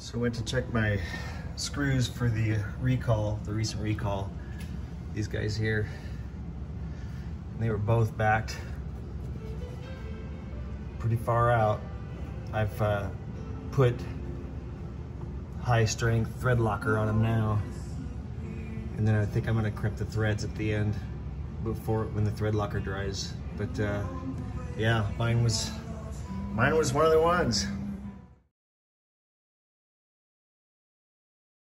So I went to check my screws for the recall, the recent recall. These guys here, and they were both backed pretty far out. I've uh, put high strength thread locker on them now. And then I think I'm gonna crimp the threads at the end before when the thread locker dries. But uh, yeah, mine was mine was one of the ones.